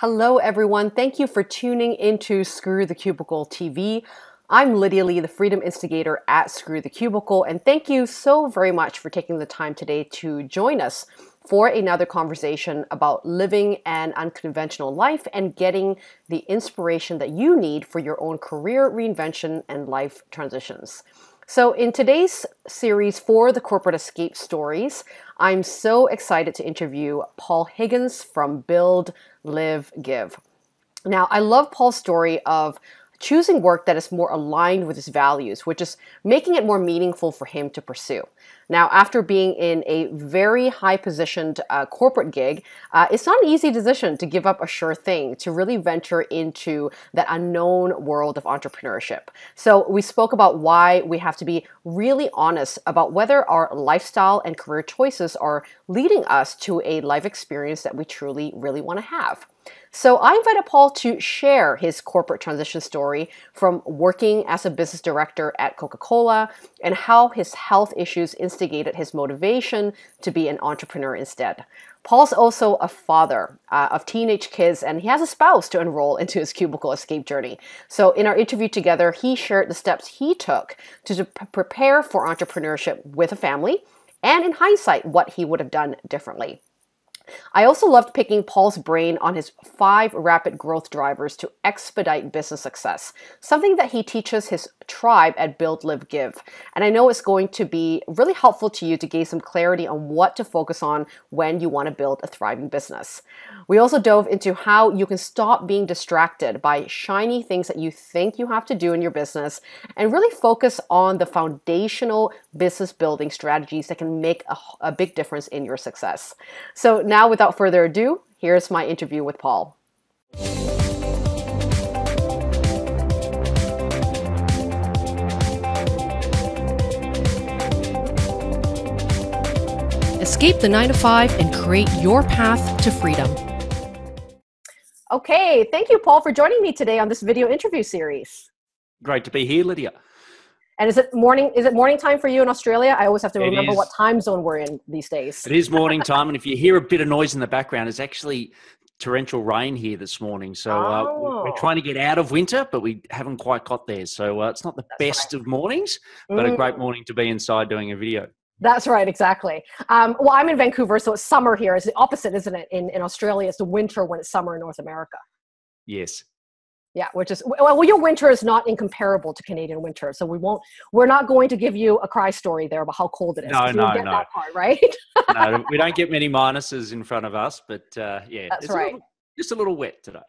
Hello, everyone. Thank you for tuning into Screw the Cubicle TV. I'm Lydia Lee, the Freedom Instigator at Screw the Cubicle, and thank you so very much for taking the time today to join us for another conversation about living an unconventional life and getting the inspiration that you need for your own career reinvention and life transitions. So, in today's series for the Corporate Escape Stories, I'm so excited to interview Paul Higgins from Build live, give. Now, I love Paul's story of choosing work that is more aligned with his values, which is making it more meaningful for him to pursue. Now, after being in a very high positioned uh, corporate gig, uh, it's not an easy decision to give up a sure thing to really venture into that unknown world of entrepreneurship. So, we spoke about why we have to be really honest about whether our lifestyle and career choices are leading us to a life experience that we truly, really want to have. So I invited Paul to share his corporate transition story from working as a business director at Coca Cola and how his health issues instigated his motivation to be an entrepreneur instead. Paul's also a father uh, of teenage kids and he has a spouse to enroll into his cubicle escape journey. So, in our interview together, he shared the steps he took to prepare for entrepreneurship with a family and, in hindsight, what he would have done differently. I also loved picking Paul's brain on his five rapid growth drivers to expedite business success, something that he teaches his tribe at Build, Live, Give. And I know it's going to be really helpful to you to gain some clarity on what to focus on when you want to build a thriving business. We also dove into how you can stop being distracted by shiny things that you think you have to do in your business and really focus on the foundational business building strategies that can make a, a big difference in your success. So now now, without further ado, here's my interview with Paul. Escape the 9 to 5 and create your path to freedom. Okay, thank you, Paul, for joining me today on this video interview series. Great to be here, Lydia. And is it morning? Is it morning time for you in Australia? I always have to remember what time zone we're in these days. It is morning time, and if you hear a bit of noise in the background, it's actually torrential rain here this morning. So uh, oh. we're trying to get out of winter, but we haven't quite got there. So uh, it's not the That's best right. of mornings, but mm. a great morning to be inside doing a video. That's right, exactly. Um, well, I'm in Vancouver, so it's summer here. It's the opposite, isn't it? In in Australia, it's the winter when it's summer in North America. Yes. Yeah, which is well, your winter is not incomparable to Canadian winter, so we won't. We're not going to give you a cry story there about how cold it is. No, no, no. That part, right? no, we don't get many minuses in front of us, but uh, yeah, that's right. A little, just a little wet today.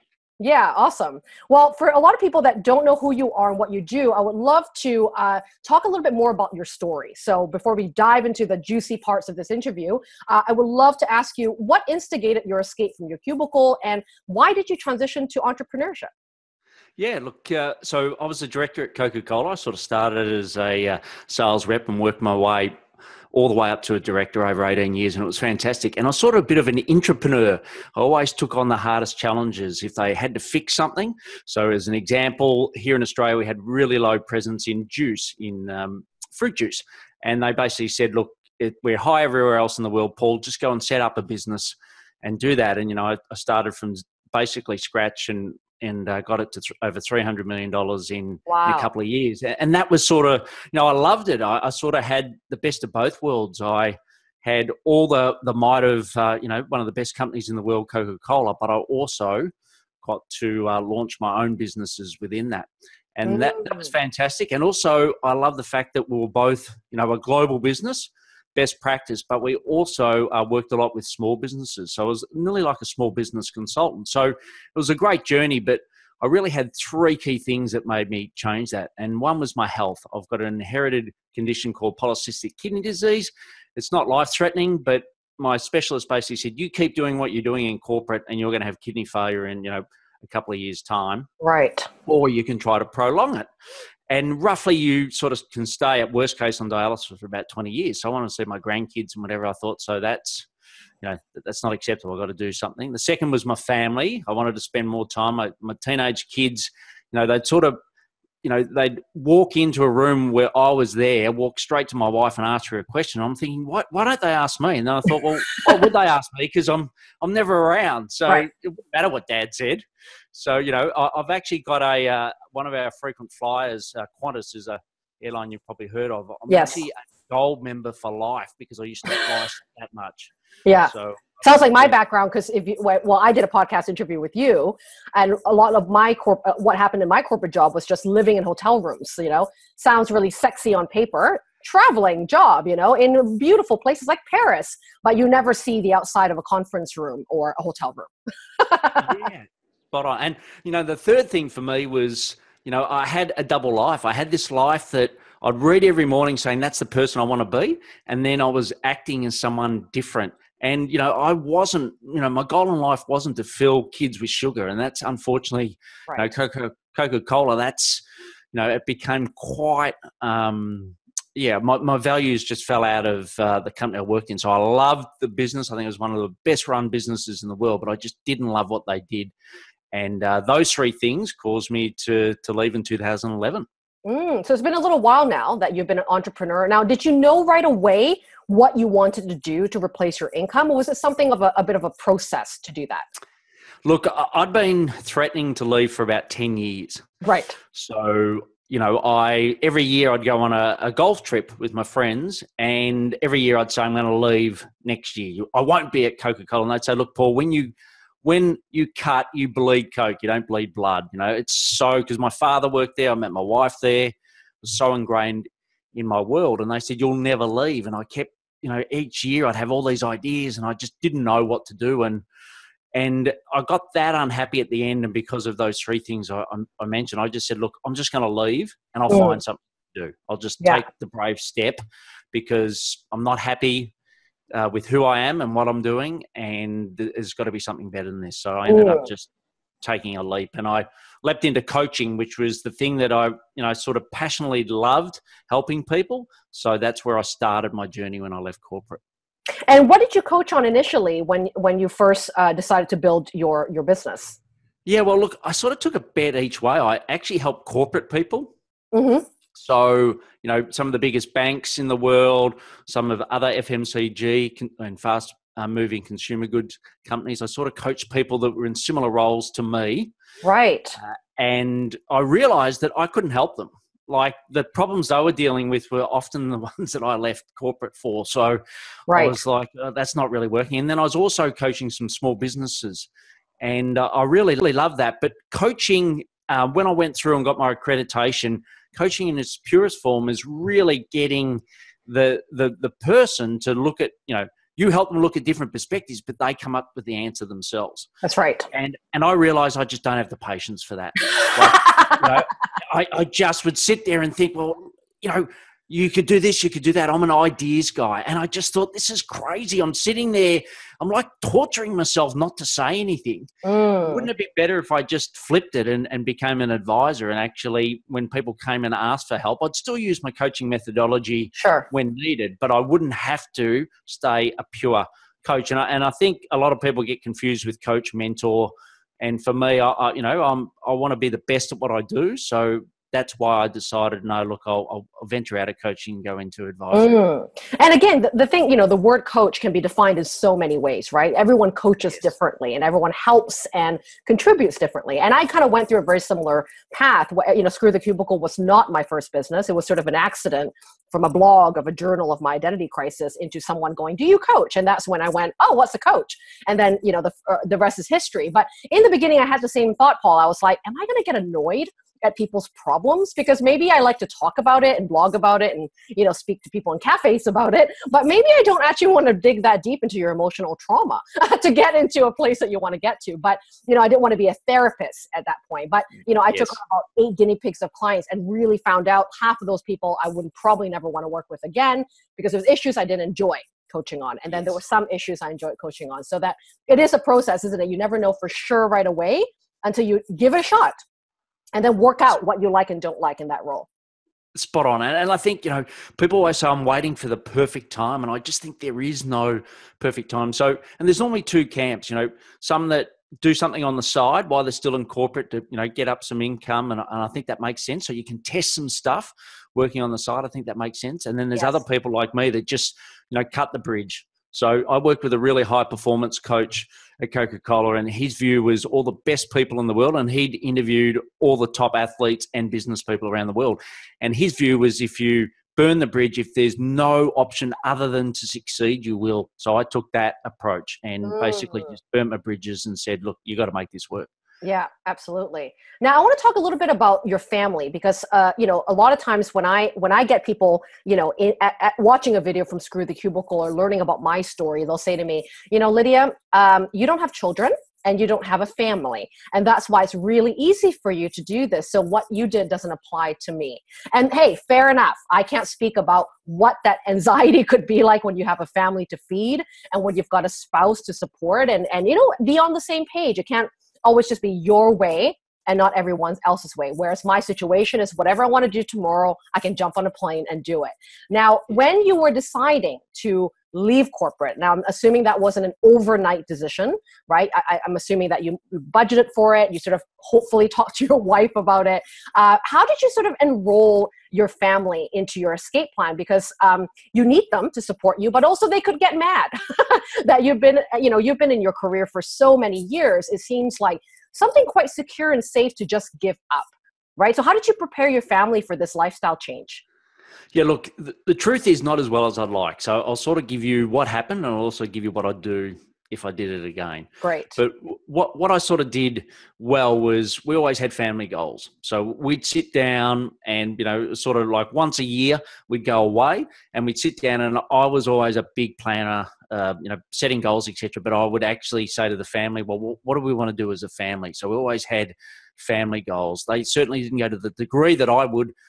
Yeah, awesome. Well, for a lot of people that don't know who you are and what you do, I would love to uh, talk a little bit more about your story. So, before we dive into the juicy parts of this interview, uh, I would love to ask you what instigated your escape from your cubicle and why did you transition to entrepreneurship? Yeah, look, uh, so I was a director at Coca Cola. I sort of started as a uh, sales rep and worked my way all the way up to a director over 18 years, and it was fantastic. And I was sort of a bit of an entrepreneur. I always took on the hardest challenges if they had to fix something. So, as an example, here in Australia, we had really low presence in juice, in um, fruit juice. And they basically said, look, it, we're high everywhere else in the world, Paul, just go and set up a business and do that. And, you know, I, I started from basically scratch and and uh, got it to th- over three hundred million dollars in, wow. in, a couple of years. And that was sort of, you know, I loved it. I, I sort of had the best of both worlds. I had all the the might of, uh, you know, one of the best companies in the world, Coca Cola, but I also got to uh, launch my own businesses within that. And mm. that, that was mm. fantastic. And also, I love the fact that we were both, you know, a global business best practice, but we also uh, worked a lot with small businesses. So I was nearly like a small business consultant. So it was a great journey, but I really had three key things that made me change that. And one was my health. I've got an inherited condition called polycystic kidney disease. It's not life threatening, but my specialist basically said, you keep doing what you're doing in corporate and you're going to have kidney failure in, you know, a couple of years' time. Right. Or you can try to prolong it and roughly you sort of can stay at worst case on dialysis for about 20 years so i want to see my grandkids and whatever i thought so that's you know that's not acceptable i've got to do something the second was my family i wanted to spend more time my, my teenage kids you know they'd sort of you know, they'd walk into a room where I was there, walk straight to my wife and ask her a question. I'm thinking, why, why don't they ask me? And then I thought, well, why would they ask me? Because I'm I'm never around, so right. it wouldn't matter what Dad said. So you know, I, have actually got a uh, one of our frequent flyers. Uh, Qantas is a airline you've probably heard of. I'm yes. actually a gold member for life because I used to fly that much. Yeah. So sounds like my background because if you well i did a podcast interview with you and a lot of my corp uh, what happened in my corporate job was just living in hotel rooms you know sounds really sexy on paper traveling job you know in beautiful places like paris but you never see the outside of a conference room or a hotel room yeah spot on and you know the third thing for me was you know i had a double life i had this life that I'd read every morning saying that's the person I want to be, and then I was acting as someone different. And you know, I wasn't. You know, my goal in life wasn't to fill kids with sugar, and that's unfortunately, right. you know, Coca Cola. That's you know, it became quite. Um, yeah, my, my values just fell out of uh, the company I worked in. So I loved the business. I think it was one of the best run businesses in the world, but I just didn't love what they did. And uh, those three things caused me to to leave in 2011. Mm, so it's been a little while now that you've been an entrepreneur. Now, did you know right away what you wanted to do to replace your income, or was it something of a, a bit of a process to do that? Look, I'd been threatening to leave for about 10 years. Right. So, you know, I every year I'd go on a, a golf trip with my friends, and every year I'd say I'm going to leave next year. I won't be at Coca Cola, and they'd say, "Look, Paul, when you when you cut, you bleed Coke. You don't bleed blood. You know, it's so because my father worked there. I met my wife there. It was so ingrained in my world, and they said you'll never leave. And I kept, you know, each year I'd have all these ideas, and I just didn't know what to do. And and I got that unhappy at the end, and because of those three things I, I mentioned, I just said, look, I'm just going to leave, and I'll find something to do. I'll just yeah. take the brave step because I'm not happy uh, with who I am and what I'm doing, and there's got to be something better than this. So I ended up just taking a leap, and I leapt into coaching, which was the thing that I, you know, sort of passionately loved helping people. So that's where I started my journey when I left corporate. And what did you coach on initially when when you first uh, decided to build your your business? Yeah, well, look, I sort of took a bet each way. I actually helped corporate people. Mm-hmm. So, you know, some of the biggest banks in the world, some of other FMCG and fast uh, moving consumer goods companies, I sort of coached people that were in similar roles to me. Right. Uh, and I realized that I couldn't help them. Like the problems they were dealing with were often the ones that I left corporate for. So right. I was like, oh, that's not really working. And then I was also coaching some small businesses. And uh, I really, really love that. But coaching, uh, when I went through and got my accreditation, coaching in its purest form is really getting the the the person to look at you know you help them look at different perspectives but they come up with the answer themselves. That's right. And and i realize i just don't have the patience for that. Like, you know, I, I just would sit there and think well you know you could do this, you could do that. I'm an ideas guy. And I just thought, this is crazy. I'm sitting there, I'm like torturing myself not to say anything. Mm. Wouldn't it be better if I just flipped it and, and became an advisor? And actually, when people came and asked for help, I'd still use my coaching methodology sure. when needed, but I wouldn't have to stay a pure coach. And I, and I think a lot of people get confused with coach, mentor. And for me, I, I you know, I'm, I want to be the best at what I do. So that's why I decided, no, look, I'll, I'll venture out of coaching and go into advisory. Mm. And again, the, the, thing, you know, the word coach can be defined in so many ways, right? Everyone coaches yes. differently and everyone helps and contributes differently. And I kind of went through a very similar path. You know, Screw the Cubicle was not my first business. It was sort of an accident from a blog of a journal of my identity crisis into someone going, do you coach? And that's when I went, oh, what's a coach? And then, you know, the, uh, the rest is history. But in the beginning, I had the same thought, Paul. I was like, am I going to get annoyed at people's problems because maybe I like to talk about it and blog about it and you know speak to people in cafes about it but maybe I don't actually want to dig that deep into your emotional trauma to get into a place that you want to get to but you know I didn't want to be a therapist at that point but you know I yes. took about eight guinea pigs of clients and really found out half of those people I would probably never want to work with again because there's issues I didn't enjoy coaching on and then there were some issues I enjoyed coaching on so that it is a process isn't it? You never know for sure right away until you give it a shot and then work out what you like and don't like in that role. Spot on and i think you know people always say i'm waiting for the perfect time and i just think there is no perfect time. So and there's normally two camps you know some that do something on the side while they're still in corporate to you know get up some income and, and, i think that makes sense. So you can test some stuff working on the side i think that makes sense and then there's yes. other people like me that just you know cut the bridge. So i worked with a really high performance coach at coca-cola and his view was all the best people in the world and he'd interviewed all the top athletes and business people around the world and his view was if you burn the bridge. If there's no option other than to succeed, you will. So I took that approach and mm. basically just burnt my bridges and said, look, you got to make this work. Yeah, absolutely. Now I want to talk a little bit about your family because uh, you know a lot of times when I when I get people you know in, at, at watching a video from Screw the Cubicle or learning about my story, they'll say to me, you know, Lydia, um, you don't have children and you don't have a family. And that's why it's really easy for you to do this. So what you did doesn't apply to me. And hey, fair enough. I can't speak about what that anxiety could be like when you have a family to feed and when you've got a spouse to support and, and you know, be on the same page. It can't always just be your way and not everyone else's way. Whereas my situation is whatever I want to do tomorrow, I can jump on a plane and do it. Now, when you were deciding to leave corporate. Now, I'm assuming that wasn't an overnight decision, right? I, am assuming that you budgeted for it. You sort of hopefully talked to your wife about it. Uh, how did you sort of enroll your family into your escape plan? Because um, you need them to support you, but also they could get mad that you've been, you know, you've been in your career for so many years. It seems like something quite secure and safe to just give up, right? So, how did you prepare your family for this lifestyle change? Yeah, look, the, the, truth is not as well as I'd like. So I'll sort of give you what happened and I'll also give you what I'd do if I did it again. Great. But what, what I sort of did well was we always had family goals. So we'd sit down and, you know, sort of like once a year we'd go away and we'd sit down and I was always a big planner, uh, you know, setting goals, etc. But I would actually say to the family, well, what do we want to do as a family? So we always had family goals. They certainly didn't go to the degree that I would –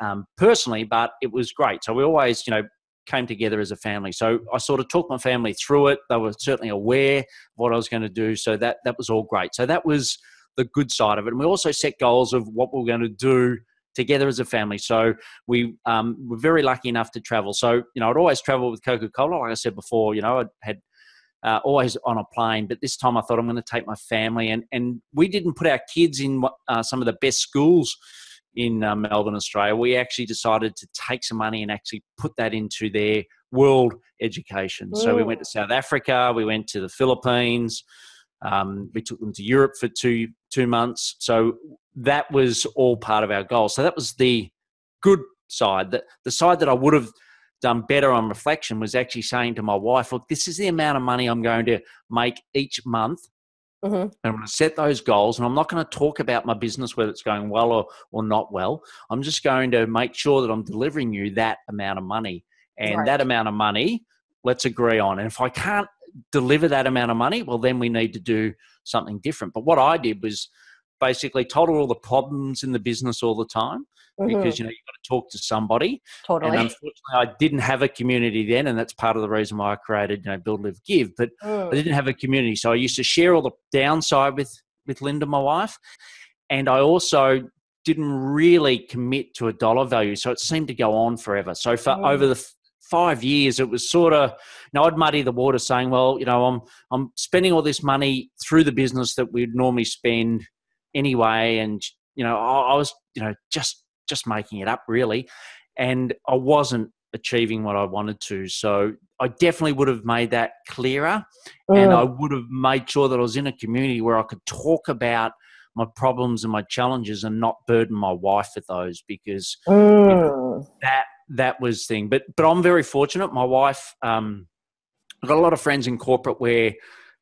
um, personally, but it was great. So we always, you know, came together as a family. So I sort of took my family through it. They were certainly aware of what I was going to do. So that that was all great. So that was the good side of it. And we also set goals of what we are going to do together as a family. So we um, were very lucky enough to travel. So you know, I'd always travel with Coca Cola. Like I said before, you know, I had. Uh, always on a plane, but this time I thought I'm going to take my family, and and we didn't put our kids in uh, some of the best schools in uh, Melbourne, Australia, we actually decided to take some money and actually put that into their world education. Mm. So we went to South Africa, we went to the Philippines, um, we took them to Europe for two two months. So that was all part of our goal. So that was the good side. That the side that I would have done better on reflection was actually saying to my wife, "Look, this is the amount of money I'm going to make each month Mm-hmm. I'm going to set those goals, and I'm not going to talk about my business whether it's going well or, or not well. I'm just going to make sure that I'm delivering you that amount of money, and right. that amount of money, let's agree on. And if I can't deliver that amount of money, well, then we need to do something different. But what I did was basically told her all the problems in the business all the time mm-hmm. because you know you've got to talk to somebody. Totally. And unfortunately, I didn't have a community then, and that's part of the reason why I created you know Build, Live, Give. But mm. I didn't have a community, so I used to share all the downside with with Linda, my wife, and I also didn't really commit to a dollar value, so it seemed to go on forever. So for mm. over the five years, it was sort of, you know, I'd muddy the water saying, well, you know, I'm, I'm spending all this money through the business that we'd normally spend anyway. And, you know, I, I was, you know, just just making it up really, and I wasn't achieving what I wanted to. So I definitely would have made that clearer, mm. and I would have made sure that I was in a community where I could talk about my problems and my challenges and not burden my wife with those because mm. you know, mm. that that was thing. But but I'm very fortunate. My wife, um, I've got a lot of friends in corporate where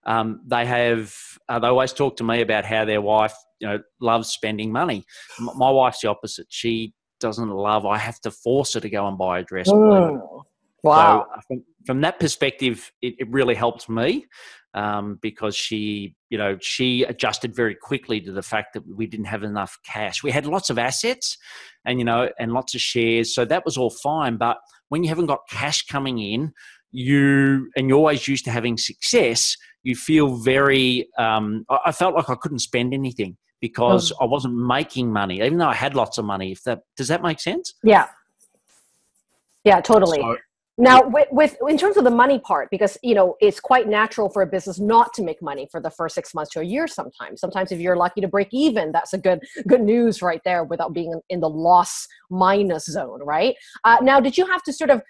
um, they have uh, they always talk to me about how their wife you know loves spending money. My wife's the opposite. She doesn't love. I have to force her to go and buy a dress. Mm. Wow. So from, from, that perspective, it, it really helped me um, because she, you know, she adjusted very quickly to the fact that we didn't have enough cash. We had lots of assets, and you know, and lots of shares, so that was all fine. But when you haven't got cash coming in, you and you're always used to having success, you feel very. Um, I felt like I couldn't spend anything because mm. I wasn't making money, even though I had lots of money. If that does that make sense? Yeah. Yeah, totally. So, now with, with in terms of the money part because you know it's quite natural for a business not to make money for the first six months to a year sometimes sometimes if you're lucky to break even that's a good good news right there without being in the loss minus zone right uh, now did you have to sort of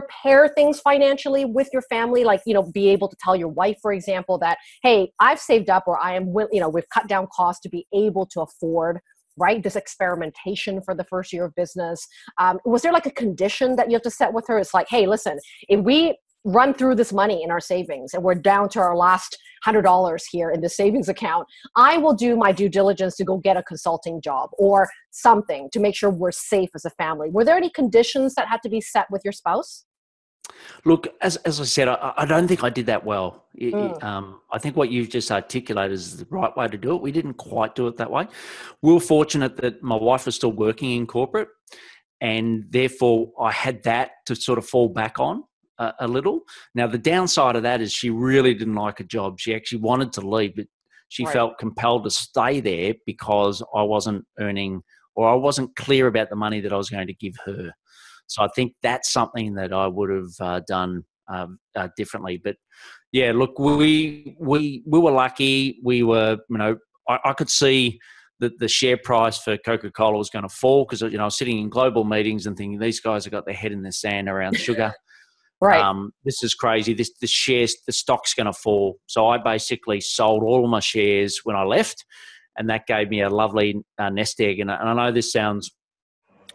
prepare things financially with your family like you know be able to tell your wife for example that hey i've saved up or i am you know we've cut down costs to be able to afford right this experimentation for the first year of business. Um, was there like a condition that you have to set with her? It's like hey listen if we run through this money in our savings and we're down to our last hundred dollars here in the savings account i will do my due diligence to go get a consulting job or something to make sure we're safe as a family were there any conditions that had to be set with your spouse Look, as, as I said, I, I don't think I did that well. Mm. Um, I think what you've just articulated is the right way to do it. We didn't quite do it that way. We were fortunate that my wife was still working in corporate, and therefore I had that to sort of fall back on a, a little. Now, the downside of that is she really didn't like a job. She actually wanted to leave, but she right. felt compelled to stay there because I wasn't earning or I wasn't clear about the money that I was going to give her. So I think that's something that I would have uh, done um, uh, differently. But yeah, look, we we we were lucky. We were, you know, I, I could see that the share price for Coca Cola was going to fall because you know I was sitting in global meetings and thinking these guys have got their head in the sand around sugar. right. Um, this is crazy. This the shares the stock's going to fall. So I basically sold all of my shares when I left, and that gave me a lovely uh, nest egg. And, and I know this sounds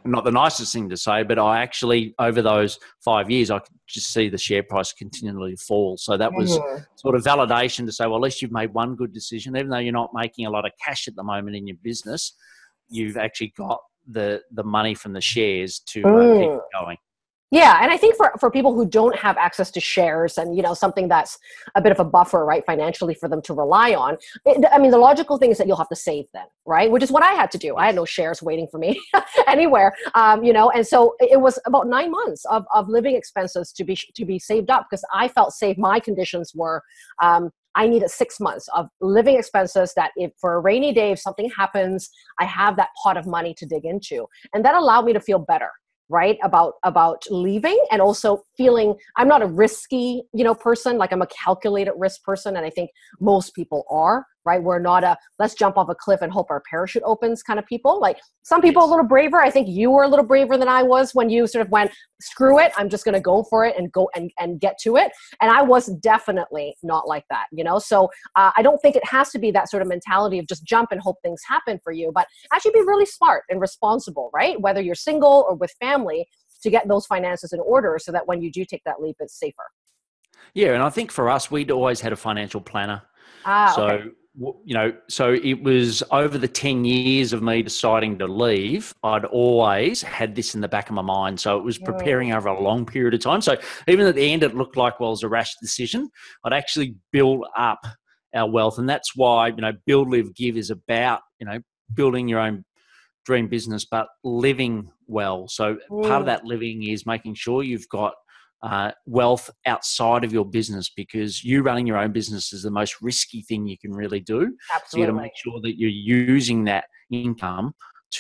not the nicest thing to say, but I actually, over those five years, I could just see the share price continually fall. So that was mm-hmm. sort of validation to say, well, at least you've made one good decision. Even though you're not making a lot of cash at the moment in your business, you've actually got the, the money from the shares to mm. uh, keep mm. going. Yeah, and I think for, for people who don't have access to shares and you know something that's a bit of a buffer, right, financially for them to rely on. It, I mean, the logical thing is that you'll have to save then, right? Which is what I had to do. I had no shares waiting for me anywhere, um, you know. And so it was about nine months of, of living expenses to be to be saved up because I felt safe. My conditions were um, I needed six months of living expenses that if for a rainy day, if something happens, I have that pot of money to dig into. And that allowed me to feel better right about about leaving and also feeling i'm not a risky you know person like i'm a calculated risk person and i think most people are right? We're not a let's jump off a cliff and hope our parachute opens kind of people. Like some people a little braver. I think you were a little braver than I was when you sort of went, screw it, I'm just gonna go for it and go and, and get to it. And I was definitely not like that, you know? So uh, I don't think it has to be that sort of mentality of just jump and hope things happen for you, but actually be really smart and responsible, right? Whether you're single or with family to get those finances in order so that when you do take that leap, it's safer. Yeah, and I think for us, we'd always had a financial planner. Ah, so okay you know, so it was over the 10 years of me deciding to leave, I'd always had this in the back of my mind. So it was preparing over a long period of time. So even at the end, it looked like, well, it was a rash decision. I'd actually build up our wealth. And that's why, you know, Build, Live, Give is about, you know, building your own dream business, but living well. So mm. part of that living is making sure you've got uh, wealth outside of your business because you running your own business is the most risky thing you can really do. Absolutely. So you got to make sure that you're using that income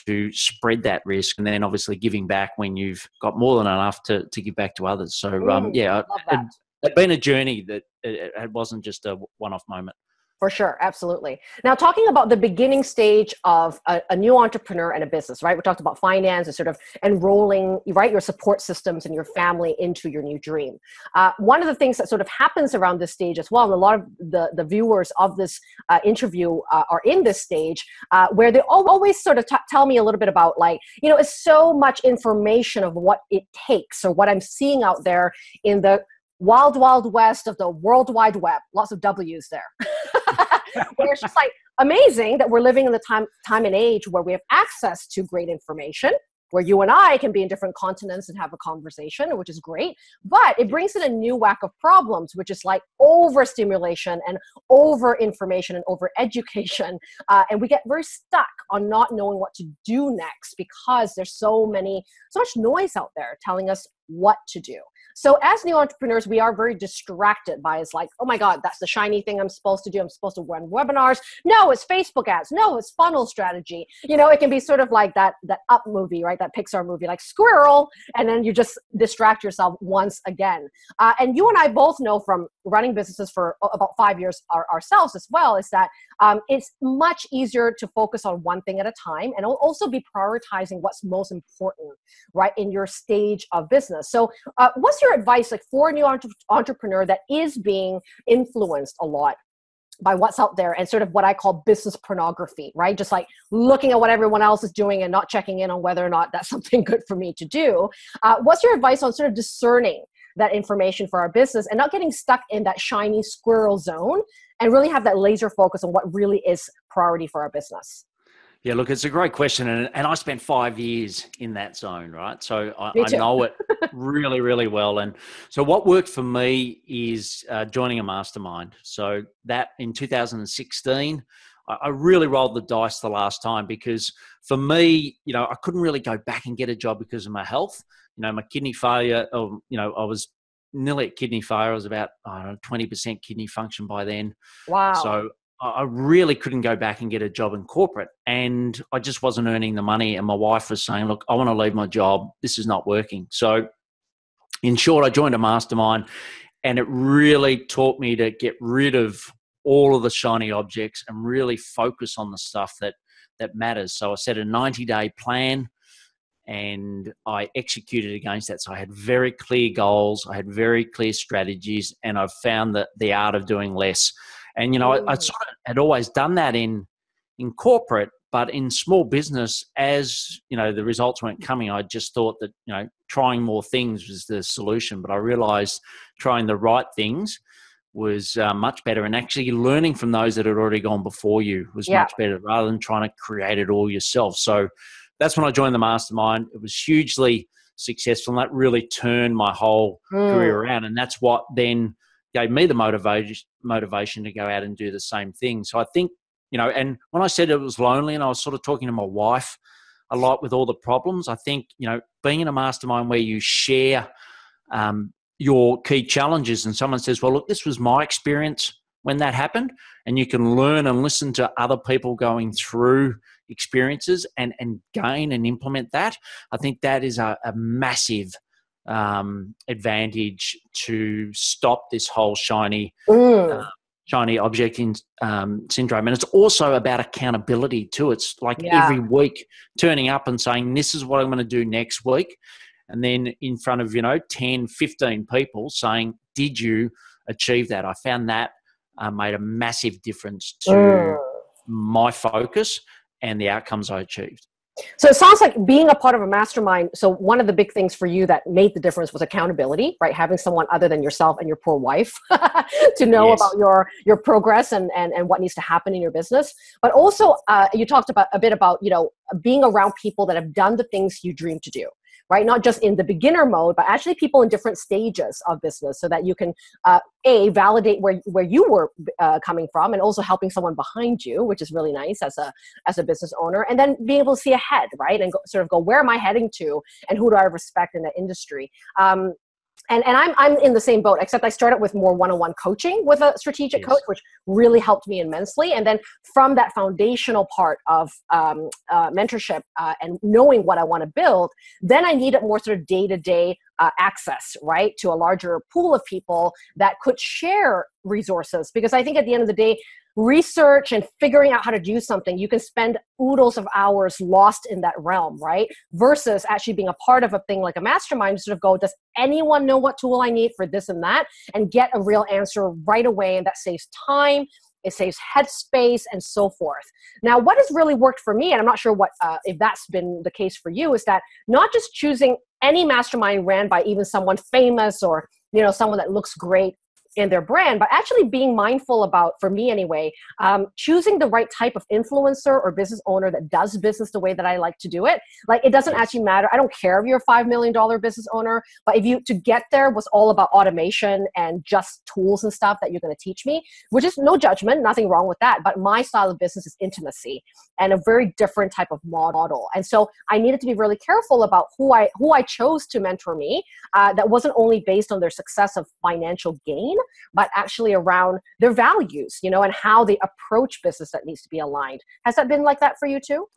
to spread that risk and then obviously giving back when you've got more than enough to, to give back to others. So, um, yeah, it, it's been a journey that it, it wasn't just a one off moment. For sure, absolutely. Now, talking about the beginning stage of a, a, new entrepreneur and a business, right? We talked about finance and sort of enrolling, right, your support systems and your family into your new dream. Uh, one of the things that sort of happens around this stage as well, and a lot of the, the viewers of this uh, interview uh, are in this stage, uh, where they always sort of t- tell me a little bit about, like, you know, it's so much information of what it takes or what I'm seeing out there in the wild, wild west of the world wide web. Lots of W's there. where it's just like amazing that we're living in the time, time and age where we have access to great information where you and I can be in different continents and have a conversation, which is great. But it brings in a new whack of problems, which is like overstimulation and over information and over education. Uh, and we get very stuck on not knowing what to do next because there's so many, so much noise out there telling us what to do. So as new entrepreneurs, we are very distracted by it's like, oh my God, that's the shiny thing I'm supposed to do. I'm supposed to run webinars. No, it's Facebook ads. No, it's funnel strategy. You know, it can be sort of like that that up movie, right? That Pixar movie, like squirrel, and then you just distract yourself once again. Uh, and you and I both know from running businesses for about five years our, ourselves as well, is that um, it's much easier to focus on one thing at a time and also be prioritizing what's most important, right, in your stage of business. So, uh, what's your advice, like for a new entre- entrepreneur that is being influenced a lot by what's out there and sort of what I call business pornography, right? Just like looking at what everyone else is doing and not checking in on whether or not that's something good for me to do. Uh, what's your advice on sort of discerning that information for our business and not getting stuck in that shiny squirrel zone and really have that laser focus on what really is priority for our business? Yeah, look, it's a great question. And, and I spent five years in that zone, right? So I, I know it really, really well. And so what worked for me is uh, joining a mastermind. So that in 2016, I, I really rolled the dice the last time because for me, you know, I couldn't really go back and get a job because of my health. You know, my kidney failure, or, you know, I was nearly at kidney failure. I was about, I don't know, 20% kidney function by then. Wow. So I really couldn't go back and get a job in corporate. And I just wasn't earning the money. And my wife was saying, Look, I want to leave my job. This is not working. So, in short, I joined a mastermind and it really taught me to get rid of all of the shiny objects and really focus on the stuff that, that matters. So, I set a 90 day plan and I executed against that. So I had very clear goals, I had very clear strategies, and I've found that the art of doing less. And you know, I, I, mm. sort of had always done that in in corporate, but in small business, as you know, the results weren't coming. I just thought that you know, trying more things was the solution. But I realized trying the right things was uh, much better, and actually learning from those that had already gone before you was yeah. much better, rather than trying to create it all yourself. So that's when I joined the mastermind. It was hugely successful, and that really turned my whole mm. career around. And that's what then gave me the motivation motivation to go out and do the same thing. So I think you know, and when I said it was lonely, and I was sort of talking to my wife a lot with all the problems, I think you know, being in a mastermind where you share um, your key challenges, and someone says, "Well, look, this was my experience." when that happened and you can learn and listen to other people going through experiences and and gain and implement that i think that is a, a massive um, advantage to stop this whole shiny mm. uh, shiny object in, um, syndrome and it's also about accountability too it's like yeah. every week turning up and saying this is what i'm going to do next week and then in front of you know 10 15 people saying did you achieve that i found that uh, made a massive difference to mm. my focus and the outcomes i achieved so it sounds like being a part of a mastermind. So one of the big things for you that made the difference was accountability, right? Having someone other than yourself and your poor wife to know yes. about your your progress and, and and what needs to happen in your business. But also, uh, you talked about a bit about you know being around people that have done the things you dream to do right? Not just in the beginner mode, but actually people in different stages of business so that you can, uh, A, validate where, where you were uh, coming from and also helping someone behind you, which is really nice as a, as a business owner. And then being able to see ahead, right? And go, sort of go, where am I heading to and who do I respect in the industry? Um, and, and I'm, I'm in the same boat except i started with more one-on-one coaching with a strategic yes. coach which really helped me immensely and then from that foundational part of um, uh, mentorship uh, and knowing what i want to build then i needed more sort of day-to-day uh, access right to a larger pool of people that could share resources because i think at the end of the day research and figuring out how to do something, you can spend oodles of hours lost in that realm, right? Versus actually being a part of a thing like a mastermind, sort of go, does anyone know what tool I need for this and that? And get a real answer right away. And that saves time. It saves headspace and so forth. Now, what has really worked for me, and I'm not sure what uh, if that's been the case for you, is that not just choosing any mastermind ran by even someone famous or you know someone that looks great in their brand, but actually being mindful about, for me anyway, um, choosing the right type of influencer or business owner that does business the way that I like to do it. Like it doesn't actually matter. I don't care if you're a five million dollar business owner, but if you to get there was all about automation and just tools and stuff that you're going to teach me, which is no judgment, nothing wrong with that. But my style of business is intimacy and a very different type of model. And so I needed to be really careful about who I who I chose to mentor me. Uh, that wasn't only based on their success of financial gain, but actually around their values, you know, and how they approach business that needs to be aligned. Has that been like that for you too?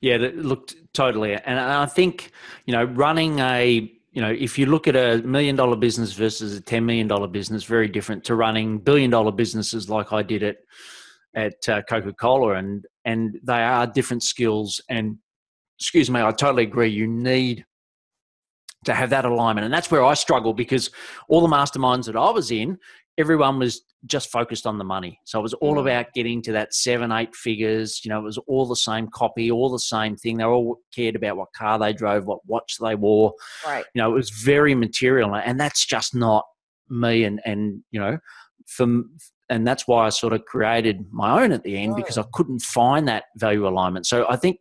Yeah, that looked totally. And I think, you know, running a you know, if you look at a million dollar business versus a $10 million business, very different to running billion dollar businesses like I did it at uh, Coca Cola. And, and they are different skills. And excuse me, I totally agree. You need to have that alignment. And that's where I struggle because all the masterminds that I was in, everyone was just focused on the money. So it was all mm. about getting to that seven, eight figures. You know, it was all the same copy, all the same thing. They all cared about what car they drove, what watch they wore. Right. You know, it was very material. And that's just not me. And, and you know, from, and that's why I sort of created my own at the end right. because I couldn't find that value alignment. So I think,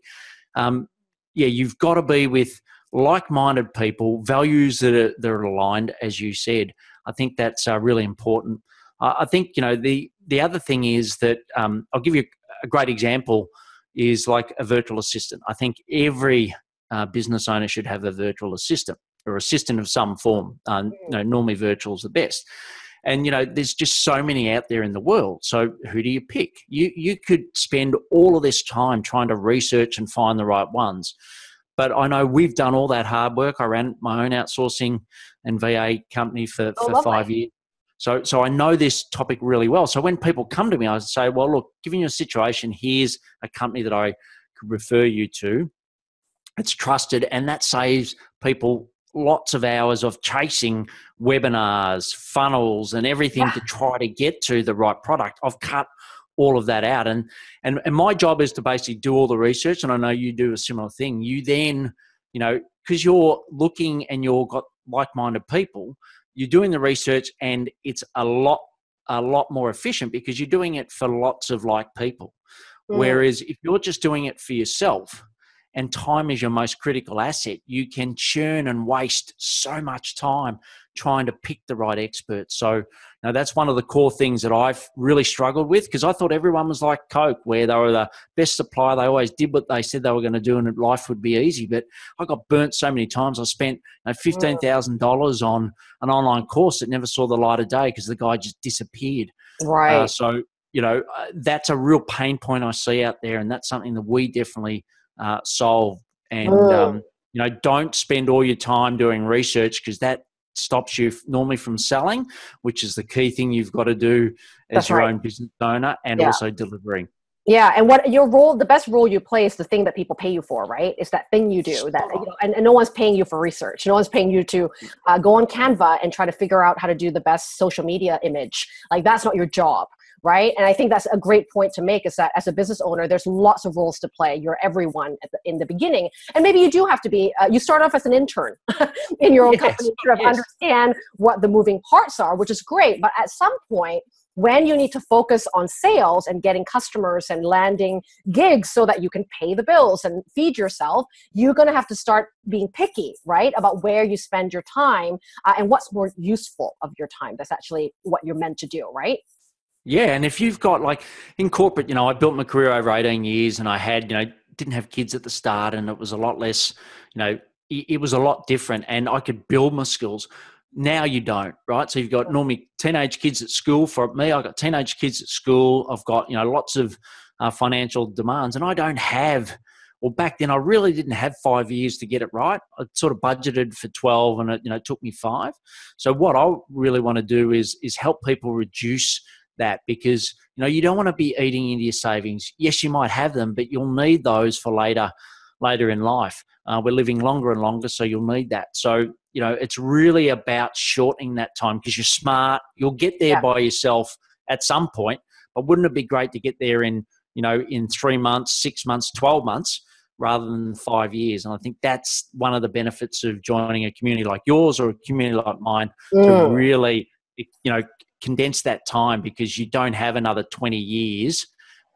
um, yeah, you've got to be with like-minded people, values that are, that are aligned, as you said. I think that's uh, really important. Uh, I think you know the the other thing is that um, I'll give you a great example is like a virtual assistant. I think every uh, business owner should have a virtual assistant or assistant of some form. Um, you know, normally virtual is the best. And you know, there's just so many out there in the world. So who do you pick? You you could spend all of this time trying to research and find the right ones. But I know we've done all that hard work. I ran my own outsourcing and VA company for, oh, for five years. So, so I know this topic really well. So when people come to me, I say, well, look, given your situation, here's a company that I could refer you to. It's trusted, and that saves people lots of hours of chasing webinars, funnels, and everything yeah. to ah. try to get to the right product. I've cut all of that out. And, and, and my job is to basically do all the research. And I know you do a similar thing. You then, you know, because you're looking and you've got like-minded people, you're doing the research and it's a lot, a lot more efficient because you're doing it for lots of like people. Mm. Whereas if you're just doing it for yourself, and time is your most critical asset, you can churn and waste so much time trying to pick the right experts. So, now that's one of the core things that I've really struggled with because I thought everyone was like Coke, where they were the best supplier. They always did what they said they were going to do, and life would be easy. But I got burnt so many times. I spent you know, fifteen thousand dollars on an online course that never saw the light of day because the guy just disappeared. Right. Uh, so you know uh, that's a real pain point I see out there, and that's something that we definitely uh, solve. And mm. um, you know, don't spend all your time doing research because that stops you normally from selling, which is the key thing you've got to do as That's your right. own business owner, and yeah. also delivering. Yeah, and what your role, the best role you play is the thing that people pay you for, right? It's that thing you do that, you know, and, and no one's paying you for research. No one's paying you to uh, go on Canva and try to figure out how to do the best social media image. Like that's not your job right and i think that's a great point to make is that as a business owner there's lots of roles to play you're everyone the, in the beginning and maybe you do have to be uh, you start off as an intern in your own yes. company to sort of yes. understand what the moving parts are which is great but at some point when you need to focus on sales and getting customers and landing gigs so that you can pay the bills and feed yourself, you're going to have to start being picky, right? About where you spend your time uh, and what's more useful of your time. That's actually what you're meant to do, right? Yeah, and if you've got like in corporate, you know, I built my career over 18 years and I had, you know, didn't have kids at the start and it was a lot less, you know, it was a lot different and I could build my skills. Now you don't, right? So you've got normally teenage kids at school. For me, I've got teenage kids at school. I've got, you know, lots of uh, financial demands and I don't have, well, back then I really didn't have five years to get it right. I sort of budgeted for 12 and it, you know, took me five. So what I really want to do is, is help people reduce – that because you know you don't want to be eating into your savings. Yes, you might have them, but you'll need those for later later in life. Uh, we're living longer and longer, so you'll need that. So you know it's really about shortening that time because you're smart. You'll get there yeah. by yourself at some point. But wouldn't it be great to get there in you know in three months, six months, twelve months? rather than five years. And I think that's one of the benefits of joining a community like yours or a community like mine mm. to really, you know, condense that time because you don't have another 20 years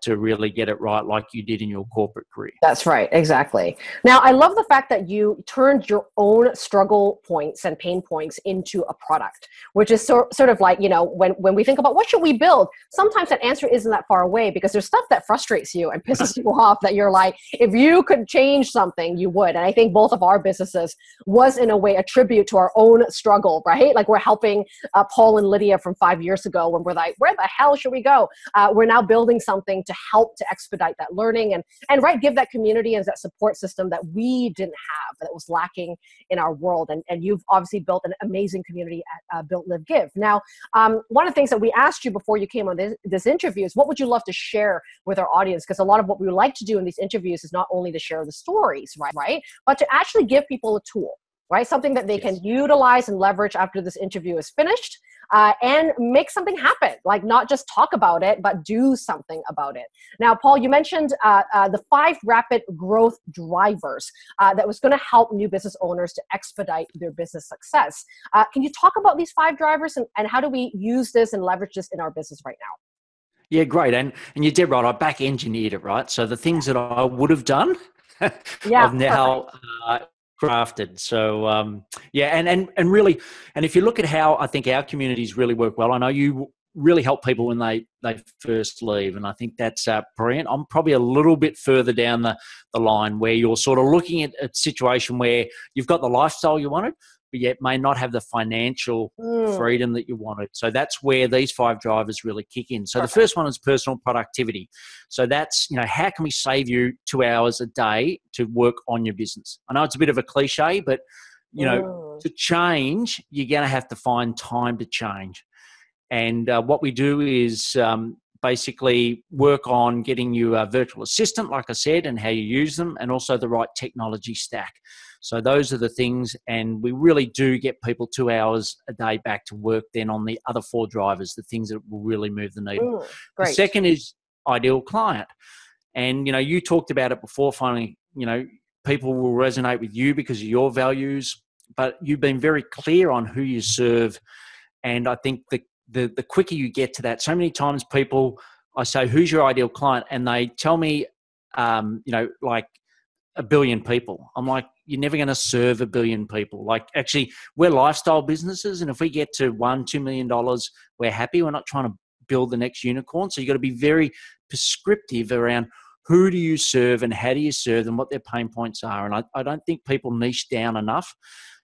to really get it right like you did in your corporate career. That's right, exactly. Now, I love the fact that you turned your own struggle points and pain points into a product, which is sort, sort of like, you know, when, when we think about what should we build, sometimes that answer isn't that far away because there's stuff that frustrates you and pisses you off that you're like, if you could change something, you would. And I think both of our businesses was in a way a tribute to our own struggle, right? Like we're helping uh, Paul and Lydia from five years ago when we're like, where the hell should we go? Uh, we're now building something to help to expedite that learning and and right give that community and that support system that we didn't have that was lacking in our world. And, and you've obviously built an amazing community at uh, Build Live Give. Now um, one of the things that we asked you before you came on this, this interview is what would you love to share with our audience? Because a lot of what we like to do in these interviews is not only to share the stories right right but to actually give people a tool right? Something that they yes. can utilize and leverage after this interview is finished uh, and make something happen. Like not just talk about it, but do something about it. Now, Paul, you mentioned uh, uh, the five rapid growth drivers uh, that was going to help new business owners to expedite their business success. Uh, can you talk about these five drivers and, and how do we use this and leverage this in our business right now? Yeah, great. And and you did right. I back engineered it, right? So the things that I would have done, yeah, I've now uh, crafted. So um, yeah, and and and really, and if you look at how I think our communities really work well, I know you really help people when they they first leave, and I think that's uh, brilliant. I'm probably a little bit further down the the line where you're sort of looking at a situation where you've got the lifestyle you wanted, but yet may not have the financial mm. freedom that you wanted. So that's where these five drivers really kick in. So Perfect. the first one is personal productivity. So that's, you know, how can we save you two hours a day to work on your business? I know it's a bit of a cliche, but, you know, mm. to change, you're going to have to find time to change. And uh, what we do is um, basically work on getting you a virtual assistant, like I said, and how you use them, and also the right technology stack. So those are the things, and we really do get people two hours a day back to work then on the other four drivers, the things that will really move the needle. Ooh, the second is ideal client. And you know, you talked about it before, finally, you know, people will resonate with you because of your values, but you've been very clear on who you serve. And I think the the, the quicker you get to that, so many times people I say, Who's your ideal client? And they tell me um, you know, like a billion people. I'm like, you're never going to serve a billion people. Like, actually, we're lifestyle businesses, and if we get to one, two million dollars, we're happy. We're not trying to build the next unicorn. So you got to be very prescriptive around who do you serve and how do you serve them, what their pain points are. And I, I don't think people niche down enough.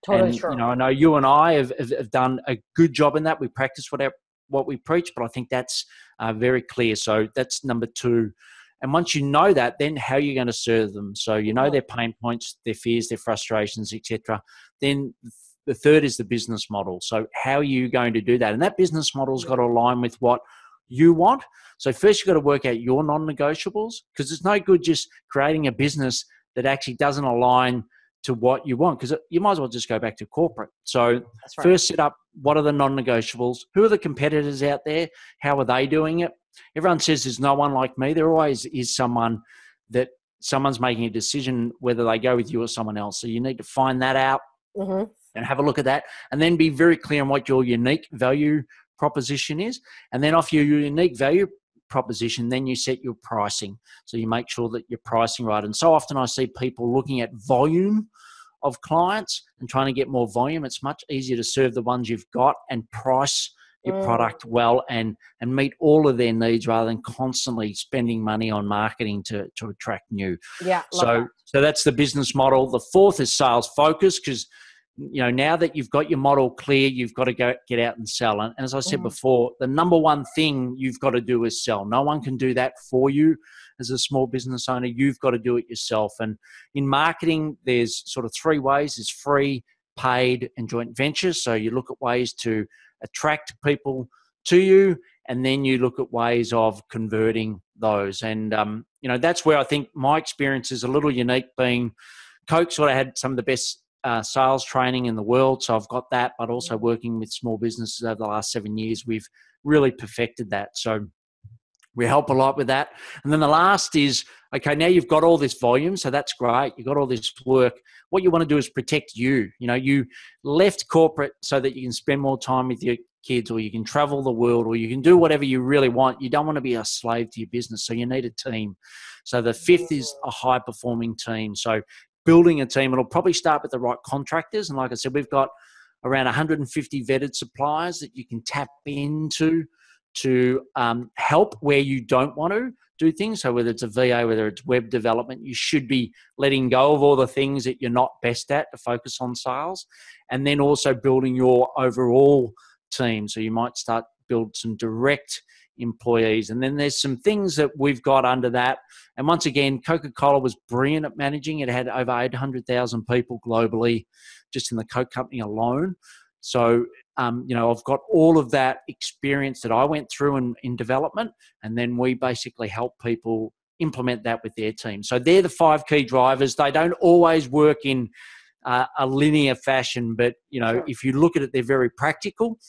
Totally and, true. You know, I know you and I have, have, have done a good job in that. We practice what our, what we preach, but I think that's uh, very clear. So that's number two. And once you know that, then how are you going to serve them? So you know their pain points, their fears, their frustrations, etc. Then the third is the business model. So how are you going to do that? And that business model's got to align with what you want. So first you've got to work out your non-negotiables because it's no good just creating a business that actually doesn't align to what you want because you might as well just go back to corporate. So right. first set up what are the non-negotiables? Who are the competitors out there? How are they doing it? everyone says there's no one like me. There always is someone that someone's making a decision whether they go with you or someone else. So you need to find that out mm-hmm. and have a look at that, and then be very clear on what your unique value proposition is. And then off your unique value proposition, then you set your pricing. So you make sure that you're pricing right. And so often I see people looking at volume of clients and trying to get more volume. It's much easier to serve the ones you've got and price your mm. product well and and meet all of their needs rather than constantly spending money on marketing to to attract new. Yeah. So that. so that's the business model. The fourth is sales focus because you know now that you've got your model clear you've got to go get out and sell and, as i said mm. before the number one thing you've got to do is sell no one can do that for you as a small business owner you've got to do it yourself. And in marketing there's sort of three ways. There's free paid and joint ventures. So you look at ways to attract people to you and then you look at ways of converting those. And um, you know that's where i think my experience is a little unique being coke sort of had some of the best uh, sales training in the world. So i've got that but also working with small businesses over the last seven years we've really perfected that. So we help a lot with that and then the last is okay now you've got all this volume so that's great you've got all this work what you want to do is protect you. You know, you left corporate so that you can spend more time with your kids, or you can travel the world, or you can do whatever you really want. You don't want to be a slave to your business. So you need a team. So the fifth is a high performing team. So building a team, it'll probably start with the right contractors. And like I said, we've got around 150 vetted suppliers that you can tap into to um, help where you don't want to do things. So whether it's a VA, whether it's web development, you should be letting go of all the things that you're not best at to focus on sales, and then also building your overall team. So you might start build some direct employees, and then there's some things that we've got under that. And once again, Coca-Cola was brilliant at managing. It had over 800,000 people globally, just in the Coke company alone. So um, you know, I've got all of that experience that I went through in, in development, and then we basically help people implement that with their team. So they're the five key drivers. They don't always work in uh, a linear fashion, but you know, sure. if you look at it, they're very practical,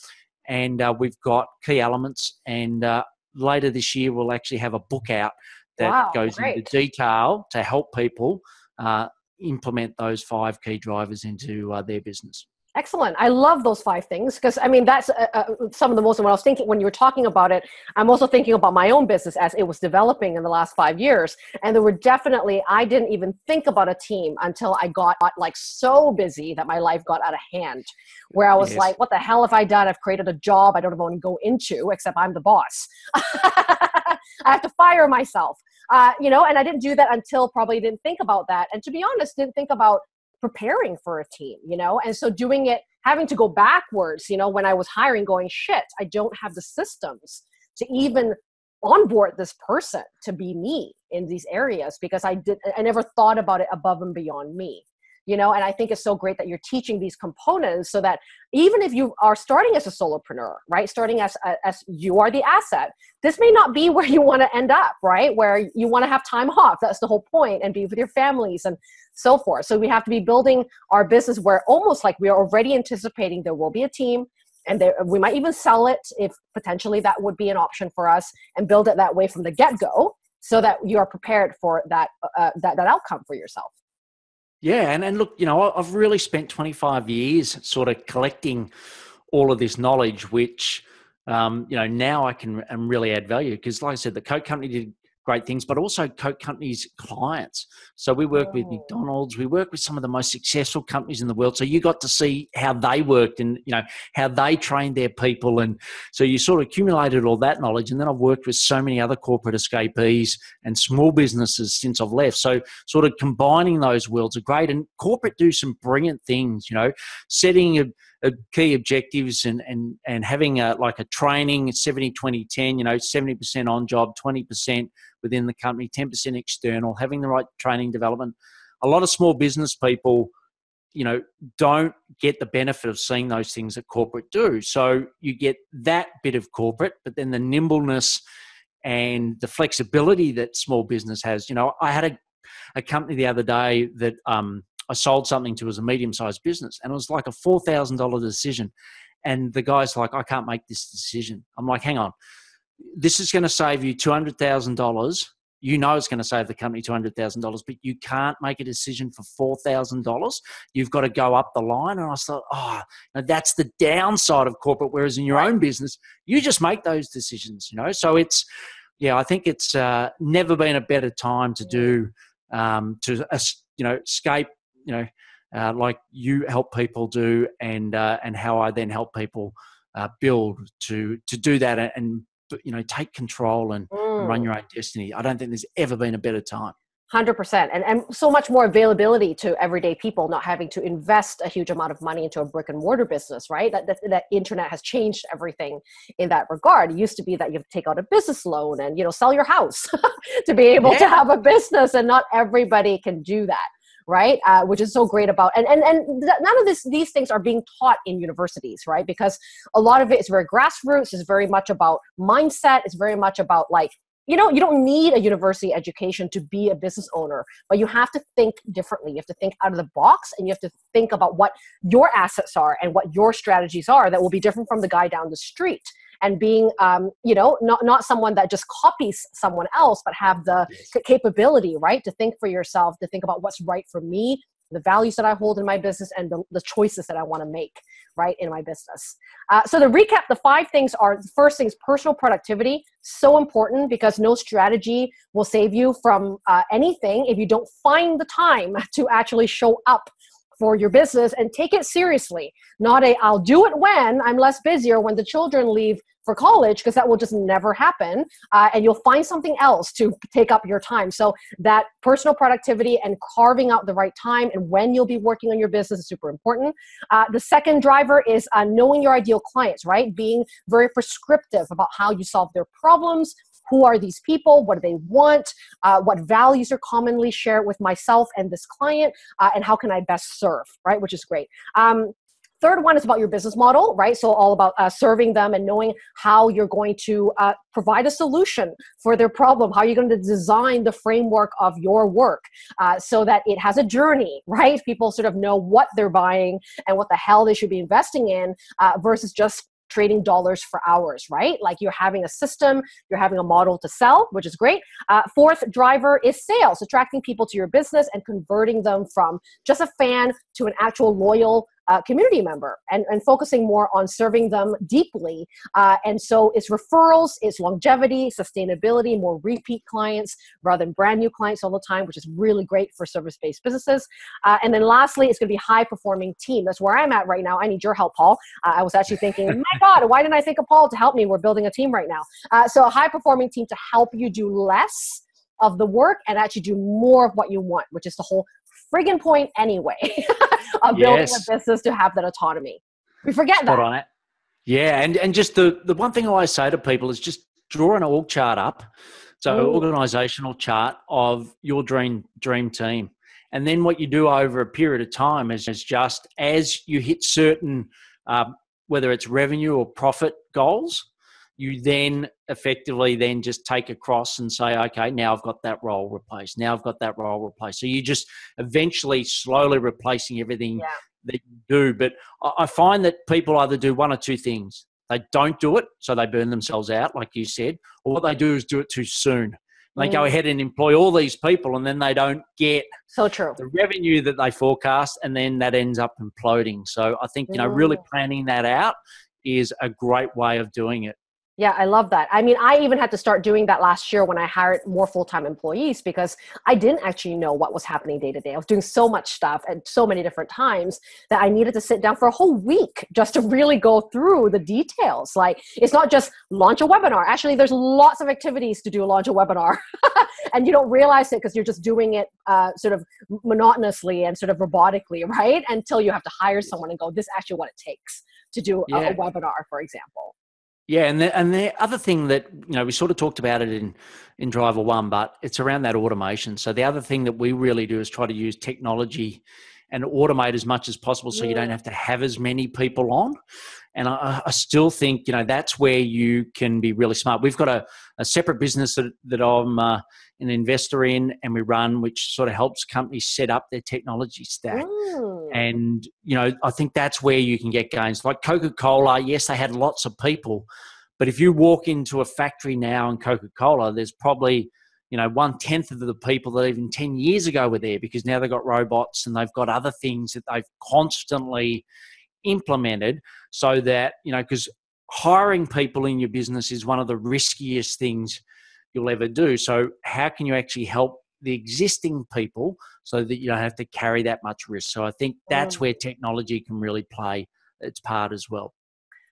and uh, we've got key elements. And uh, later this year, we'll actually have a book out that wow, goes great. into detail to help people uh, implement those five key drivers into uh, their business. Excellent. I love those five things because I mean that's uh, uh, some of the most. When I was thinking when you were talking about it, I'm also thinking about my own business as it was developing in the last five years, and there were definitely I didn't even think about a team until I got like so busy that my life got out of hand, where I was yes. like, "What the hell have I done? I've created a job I don't even want to go into, except I'm the boss. I have to fire myself." Uh, you know, and I didn't do that until probably didn't think about that. And to be honest, didn't think about preparing for a team, you know? And so doing it, having to go backwards, you know, when I was hiring, going, shit, I don't have the systems to even onboard this person to be me in these areas because I did, I never thought about it above and beyond me you know and i think it's so great that you're teaching these components so that even if you are starting as a solopreneur right starting as as you are the asset this may not be where you want to end up right where you want to have time off. That's the whole point and be with your families and so forth. So we have to be building our business where almost like we are already anticipating there will be a team and there, we might even sell it if potentially that would be an option for us and build it that way from the get-go so that you are prepared for that uh, that, that outcome for yourself yeah, and, and look, you know, I've really spent 25 years sort of collecting all of this knowledge, which, um, you know, now I can and really add value because, like I said, the Coke company did great things, but also Coke companies' clients. So we work with oh. McDonald's, we work with some of the most successful companies in the world. So you got to see how they worked and you know how they trained their people, and so you sort of accumulated all that knowledge. And then I've worked with so many other corporate escapees and small businesses since I've left. So sort of combining those worlds are great, and corporate do some brilliant things. You know, setting a key objectives and and and having a like a training 70 20 10 you know 70% on job 20% within the company 10% external having the right training development. A lot of small business people you know don't get the benefit of seeing those things that corporate do. So you get that bit of corporate but then the nimbleness and the flexibility that small business has. You know i had a, a company the other day that um, I sold something to as a medium sized business, and it was like a four thousand dollar decision. And the guy's like, I can't make this decision. I'm like, hang on, this is going to save you two hundred thousand dollars. You know it's going to save the company two hundred thousand dollars, but you can't make a decision for four thousand dollars. You've got to go up the line. And I thought, oh, that's the downside of corporate. Whereas in your own business, you just make those decisions. You know, so it's yeah, I think it's uh, never been a better time to do um, to uh, you know escape you know, uh, like you help people do, and uh, and how I then help people uh, build to to do that and you know take control and, mm. and run your own destiny. I don't think there's ever been a better time. 100% and, and so much more availability to everyday people not having to invest a huge amount of money into a brick and mortar business right that, that, that internet has changed everything in that regard it used to be that you have to take out a business loan and you know sell your house to be able yeah. to have a business and not everybody can do that right? Uh, which is so great about and and, and th- none of this these things are being taught in universities right? Because a lot of it is very grassroots is very much about mindset it's very much about like you know you don't need a university education to be a business owner but you have to think differently. You have to think out of the box and you have to think about what your assets are and what your strategies are that will be different from the guy down the street and being um, you know not not someone that just copies someone else but have the capability right to think for yourself to think about what's right for me the values that I hold in my business, and the, the choices that I want to make right in my business. Uh, so to recap, the five things are the first thing is personal productivity. So important because no strategy will save you from uh, anything if you don't find the time to actually show up for your business and take it seriously. Not a I'll do it when I'm less busy or when the children leave for college because that will just never happen uh, and you'll find something else to take up your time. So that personal productivity and carving out the right time and when you'll be working on your business is super important. Uh, the second driver is uh, knowing your ideal clients right? Being very prescriptive about how you solve their problems who are these people what do they want uh, what values are commonly shared with myself and this client uh, and how can i best serve right which is great um, Third one is about your business model, right? So all about uh, serving them and knowing how you're going to uh, provide a solution for their problem. How are you're going to design the framework of your work uh, so that it has a journey, right? People sort of know what they're buying and what the hell they should be investing in uh, versus just trading dollars for hours, right? Like you're having a system, you're having a model to sell, which is great. Uh, fourth driver is sales, attracting people to your business and converting them from just a fan to an actual loyal uh, community member and, and focusing more on serving them deeply. Uh, and so it's referrals, it's longevity, sustainability, more repeat clients rather than brand new clients all the time, which is really great for service based businesses. Uh, and then lastly, it's going to be high performing team. That's where I'm at right now. I need your help, Paul. Uh, I was actually thinking, my God, why didn't I think of Paul to help me? We're building a team right now. Uh, so a high performing team to help you do less of the work and actually do more of what you want, which is the whole friggin' point anyway of building a business to have that autonomy. We forget Spot that. on it. Yeah, and, and just the, the one thing I always say to people is just draw an org chart up. So Ooh. organizational chart of your dream dream team. And then what you do over a period of time is, is just as you hit certain, um, whether it's revenue or profit goals, you then effectively then just take across and say, okay, now I've got that role replaced. Now I've got that role replaced. So you just eventually slowly replacing everything yeah. that you do. But I find that people either do one or two things. They don't do it, so they burn themselves out, like you said, or what they do is do it too soon. They mm. go ahead and employ all these people, and then they don't get so true the revenue that they forecast, and then that ends up imploding. So I think you know, mm. really planning that out is a great way of doing it. Yeah, I love that. I mean, I even had to start doing that last year when I hired more full time employees because I didn't actually know what was happening day to day. I was doing so much stuff at so many different times that I needed to sit down for a whole week just to really go through the details. Like, it's not just launch a webinar. Actually, there's lots of activities to do launch a webinar, and you don't realize it because you're just doing it uh, sort of monotonously and sort of robotically, right? Until you have to hire someone and go, this is actually what it takes to do a, a webinar, for example. Yeah, and the, and the other thing that you know we sort of talked about it in in Driver One, but it's around that automation. So the other thing that we really do is try to use technology and automate as much as possible, so you don't have to have as many people on. And I, I still think you know that's where you can be really smart. We've got a, a separate business that that I'm uh, an investor in and we run, which sort of helps companies set up their technology stack. Ooh. Mm. And, you know, I think that's where you can get gains. Like Coca Cola, yes, they had lots of people, but if you walk into a factory now in Coca Cola, there's probably, you know, one tenth of the people that even 10 years ago were there because now they've got robots and they've got other things that they've constantly implemented so that, you know, because hiring people in your business is one of the riskiest things you'll ever do. So, how can you actually help the existing people so that you don't have to carry that much risk? So, I think that's mm. where technology can really play its part as well.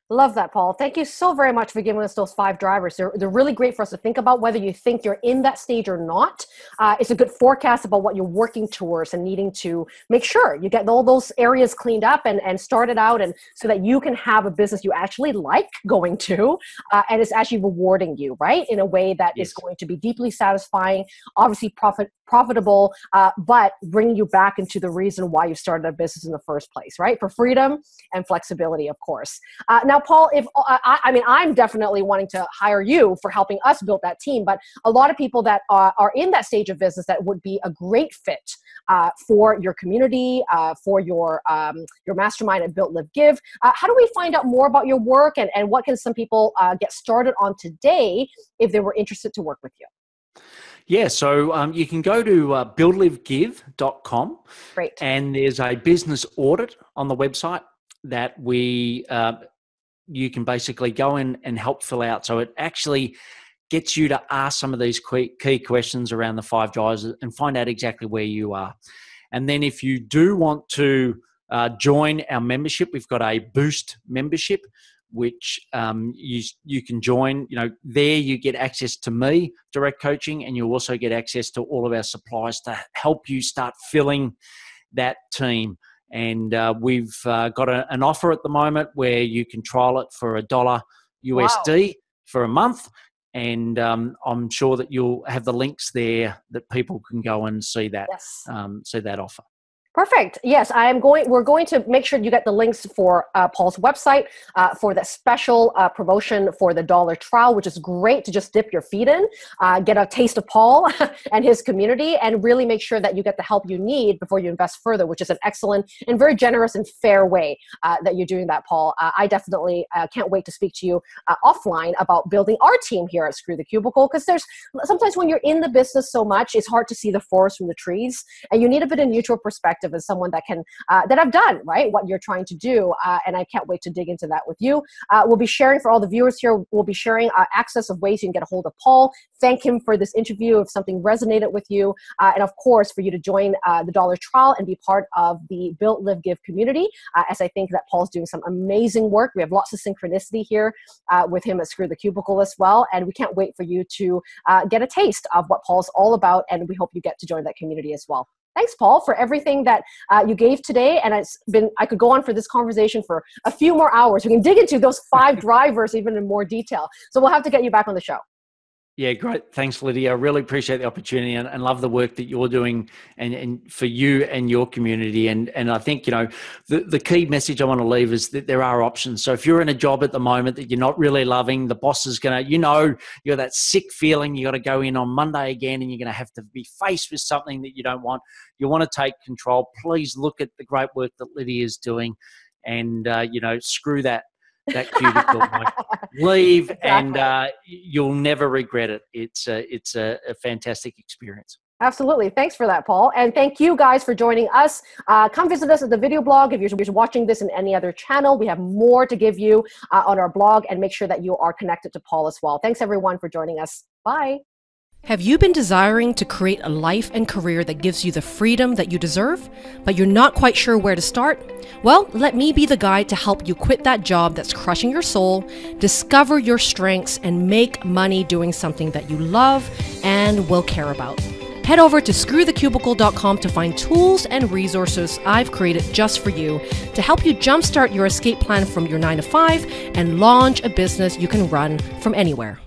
Love that, Paul. Thank you so very much for giving us those five drivers. They're, they're really great for us to think about whether you think you're in that stage or not. Uh, it's a good forecast about what you're working towards and needing to make sure you get all those areas cleaned up and, and started out and so that you can have a business you actually like going to uh, and it's actually rewarding you, right? In a way that yes. is going to be deeply satisfying, obviously profit profitable, uh, but bringing you back into the reason why you started a business in the first place, right? For freedom and flexibility, of course. Uh, now, Paul, if uh, I, I, mean, I'm definitely wanting to hire you for helping us build that team, but a lot of people that are, are in that stage of business that would be a great fit uh, for your community, uh, for your um, your mastermind at Build Live Give. Uh, how do we find out more about your work, and, and what can some people get started on today if they were interested to work with you? Yeah, so um, you can go to uh, buildlivegive.com. Great. And there's a business audit on the website that we uh, you can basically go in and help fill out. So it actually gets you to ask some of these key questions around the five drivers and find out exactly where you are. And then if you do want to uh, join our membership, we've got a Boost membership, which um, you you can join. You know, there you get access to me, direct coaching, and you also get access to all of our supplies to help you start filling that team. And uh, we've uh, got a, an offer at the moment where you can trial it for a dollar USD wow. for a month. And um, I'm sure that you'll have the links there that people can go and see that yes. um, see that offer. Perfect. Yes, I am going. We're going to make sure you get the links for uh, Paul's website uh, for the special uh, promotion for the dollar trial, which is great to just dip your feet in, uh, get a taste of Paul and his community, and really make sure that you get the help you need before you invest further, which is an excellent and very generous and fair way uh, that you're doing that, Paul. Uh, I definitely can't wait to speak to you offline about building our team here at Screw the Cubicle because there's sometimes when you're in the business so much, it's hard to see the forest from the trees, and you need a bit of neutral perspective perspective as someone that can uh, that I've done right what you're trying to do, uh, and I can't wait to dig into that with you. Uh, we'll be sharing for all the viewers here. We'll be sharing uh, access of ways you can get a hold of Paul. Thank him for this interview if something resonated with you, uh, and of course for you to join the Dollar Trial and be part of the Build Live Give community. as I think that Paul's doing some amazing work. We have lots of synchronicity here with him at Screw the Cubicle as well, and we can't wait for you to get a taste of what Paul's all about. And we hope you get to join that community as well. Thanks, Paul, for everything that uh, you gave today. And it's been, I could go on for this conversation for a few more hours. We can dig into those five drivers even in more detail. So we'll have to get you back on the show. Yeah, great. Thanks, Lydia. I really appreciate the opportunity and, and, love the work that you're doing and, and for you and your community. And and I think, you know, the, the key message I want to leave is that there are options. So if you're in a job at the moment that you're not really loving, the boss is gonna, you know, you're that sick feeling, you gotta go in on Monday again and you're gonna have to be faced with something that you don't want. You want to take control. Please look at the great work that Lydia is doing and uh, you know, screw that that cubicle. like, leave, exactly. and uh, you'll never regret it. It's a, it's a, a, fantastic experience. Absolutely. Thanks for that, Paul. And thank you guys for joining us. Uh, come visit us at the video blog. If you're watching this in any other channel, we have more to give you uh, on our blog and make sure that you are connected to Paul as well. Thanks everyone for joining us. Bye. Have you been desiring to create a life and career that gives you the freedom that you deserve, but you're not quite sure where to start? Well, let me be the guide to help you quit that job that's crushing your soul, discover your strengths, and make money doing something that you love and will care about. Head over to screwthecubicle.com to find tools and resources I've created just for you to help you jumpstart your escape plan from your 9 to 5 and launch a business you can run from anywhere.